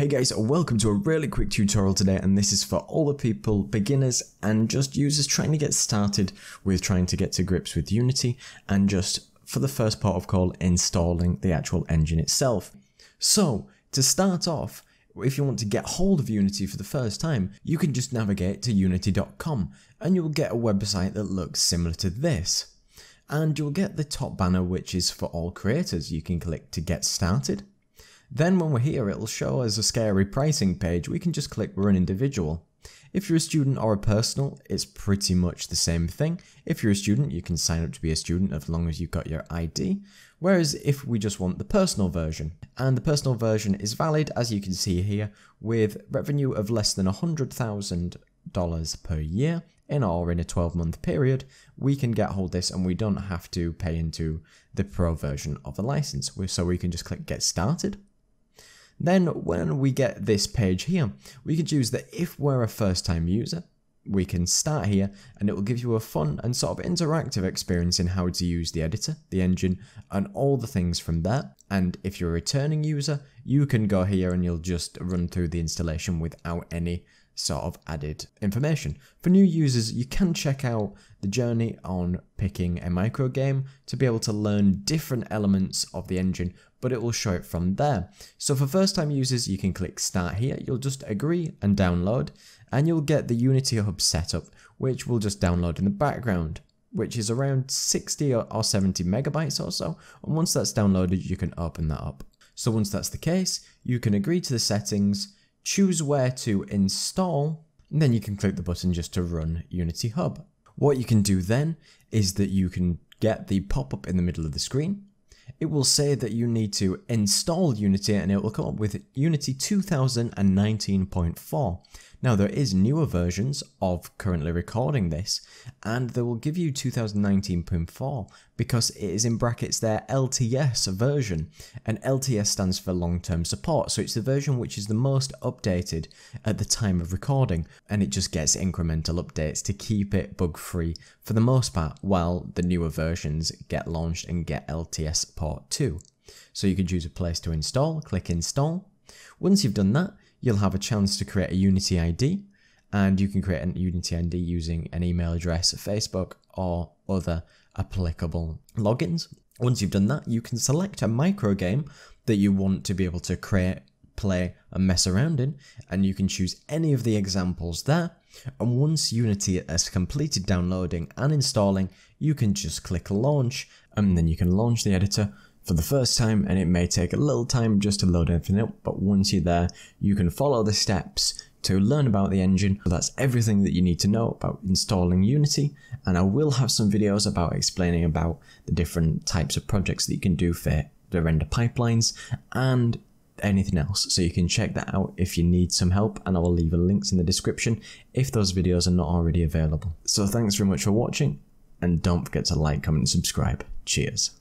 Hey guys, welcome to a really quick tutorial today and this is for all the people, beginners and just users trying to get started with trying to get to grips with Unity and just for the first part of call installing the actual engine itself. So to start off, if you want to get hold of Unity for the first time, you can just navigate to unity.com and you'll get a website that looks similar to this. And you'll get the top banner which is for all creators. You can click to get started then when we're here, it'll show us a scary pricing page. We can just click run individual. If you're a student or a personal, it's pretty much the same thing. If you're a student, you can sign up to be a student as long as you've got your ID. Whereas if we just want the personal version, and the personal version is valid, as you can see here, with revenue of less than $100,000 per year in or in a 12 month period, we can get hold of this and we don't have to pay into the pro version of the license. So we can just click get started then when we get this page here, we can choose that if we're a first time user, we can start here and it will give you a fun and sort of interactive experience in how to use the editor, the engine, and all the things from there. And if you're a returning user, you can go here and you'll just run through the installation without any sort of added information. For new users, you can check out the journey on picking a micro game to be able to learn different elements of the engine, but it will show it from there. So for first time users, you can click start here, you'll just agree and download, and you'll get the Unity Hub setup, which will just download in the background which is around 60 or 70 megabytes or so, and once that's downloaded, you can open that up. So once that's the case, you can agree to the settings, choose where to install, and then you can click the button just to run Unity Hub. What you can do then is that you can get the pop-up in the middle of the screen. It will say that you need to install Unity and it will come up with Unity 2019.4. Now there is newer versions of currently recording this and they will give you 2019.4 because it is in brackets their LTS version and LTS stands for long term support so it's the version which is the most updated at the time of recording and it just gets incremental updates to keep it bug free for the most part while the newer versions get launched and get LTS port 2. So you can choose a place to install, click install. Once you've done that, you'll have a chance to create a Unity ID and you can create an Unity ID using an email address, Facebook, or other applicable logins. Once you've done that, you can select a micro game that you want to be able to create, play, and mess around in, and you can choose any of the examples there. And once Unity has completed downloading and installing, you can just click launch, and then you can launch the editor for the first time and it may take a little time just to load everything up but once you're there you can follow the steps to learn about the engine. So that's everything that you need to know about installing Unity and I will have some videos about explaining about the different types of projects that you can do for the render pipelines and anything else so you can check that out if you need some help and I will leave a links in the description if those videos are not already available. So thanks very much for watching and don't forget to like, comment and subscribe. Cheers.